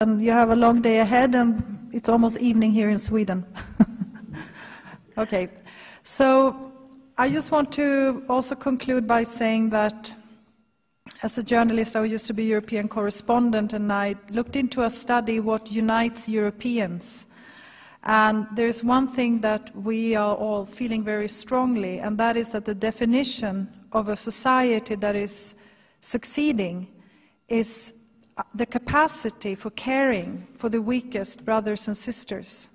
and you have a long day ahead, and it's almost evening here in Sweden. okay, so I just want to also conclude by saying that as a journalist, I used to be European correspondent, and I looked into a study what unites Europeans. And there's one thing that we are all feeling very strongly, and that is that the definition of a society that is succeeding is the capacity for caring for the weakest brothers and sisters.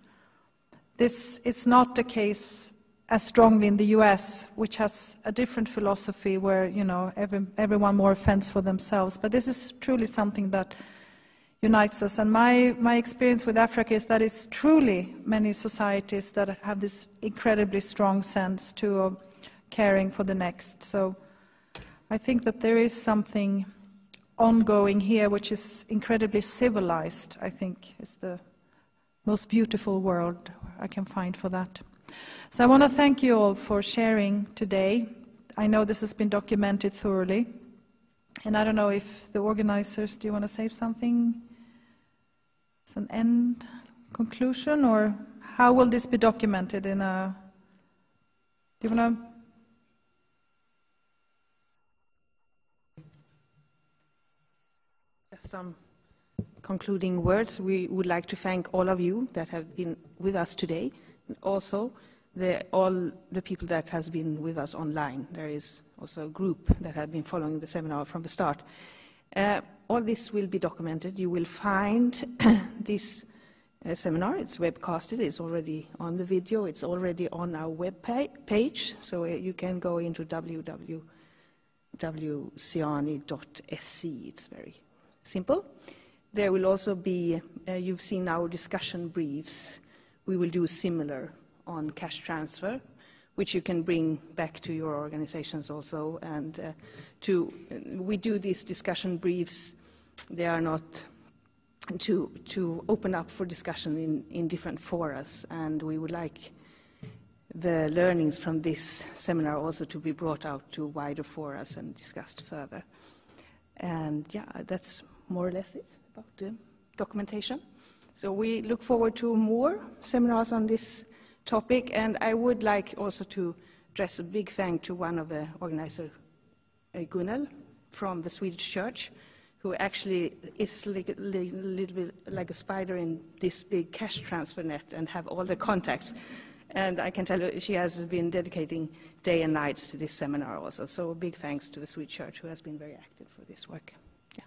This is not the case as strongly in the US, which has a different philosophy where, you know, every, everyone more fends for themselves. But this is truly something that unites us. And my, my experience with Africa is that it's truly many societies that have this incredibly strong sense to uh, caring for the next. So I think that there is something ongoing here which is incredibly civilized, I think, is the most beautiful word I can find for that. So I want to thank you all for sharing today. I know this has been documented thoroughly. And I don't know if the organizers, do you want to say something? It's an end conclusion, or how will this be documented in a. Do you want to? Some concluding words. We would like to thank all of you that have been with us today, also the, all the people that has been with us online. There is also a group that have been following the seminar from the start. Uh, all this will be documented. You will find this uh, seminar. It's webcasted. It's already on the video. It's already on our web page. So uh, you can go into www.siani.se. It's very simple. There will also be, uh, you've seen our discussion briefs. We will do similar on cash transfer, which you can bring back to your organizations also. And uh, to, we do these discussion briefs. They are not to, to open up for discussion in, in different forums, and we would like the learnings from this seminar also to be brought out to wider forums and discussed further. And yeah, that's more or less it about the documentation. So we look forward to more seminars on this topic, and I would like also to address a big thank to one of the organizers, uh, Gunnel, from the Swedish Church, who actually is like a little bit like a spider in this big cash transfer net and have all the contacts. And I can tell you, she has been dedicating day and nights to this seminar also. So a big thanks to the Swedish Church, who has been very active for this work. Yeah.